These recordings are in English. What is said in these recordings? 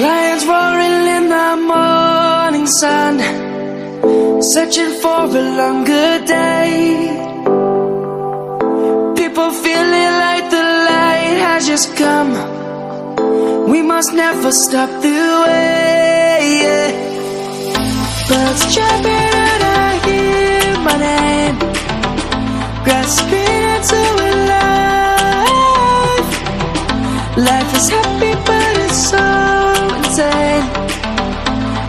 lions roaring in the morning sun, searching for a longer day. People feeling like the light has just come. We must never stop the way. Yeah. Birds chirping and I hear my name, grasping into a life. Life is happy, but it's so.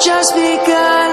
Just begun.